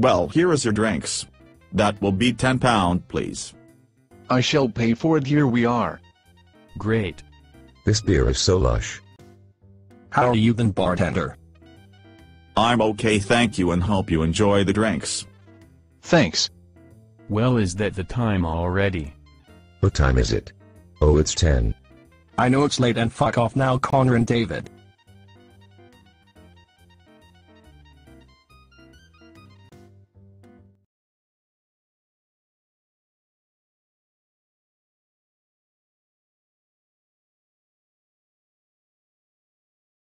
Well, here is your drinks. That will be ten pound, please. I shall pay for it here we are. Great. This beer is so lush. How are you then bartender? I'm okay thank you and hope you enjoy the drinks. Thanks. Well is that the time already? What time is it? Oh it's 10. I know it's late and fuck off now Connor and David.